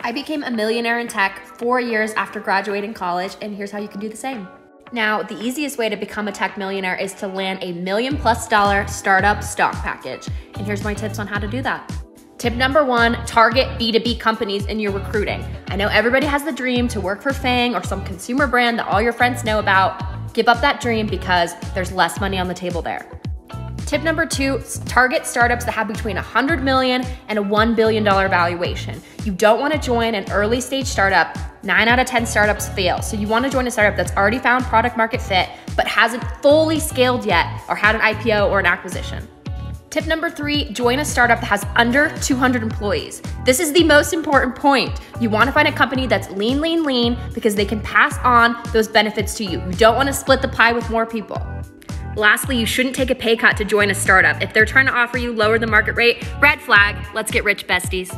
I became a millionaire in tech four years after graduating college, and here's how you can do the same. Now, the easiest way to become a tech millionaire is to land a million plus dollar startup stock package. And here's my tips on how to do that. Tip number one, target B2B companies in your recruiting. I know everybody has the dream to work for FANG or some consumer brand that all your friends know about. Give up that dream because there's less money on the table there. Tip number two, target startups that have between 100 million and a $1 billion valuation. You don't wanna join an early stage startup. Nine out of 10 startups fail. So you wanna join a startup that's already found product market fit, but hasn't fully scaled yet or had an IPO or an acquisition. Tip number three, join a startup that has under 200 employees. This is the most important point. You wanna find a company that's lean, lean, lean because they can pass on those benefits to you. You don't wanna split the pie with more people. Lastly, you shouldn't take a pay cut to join a startup. If they're trying to offer you lower the market rate, red flag, let's get rich besties.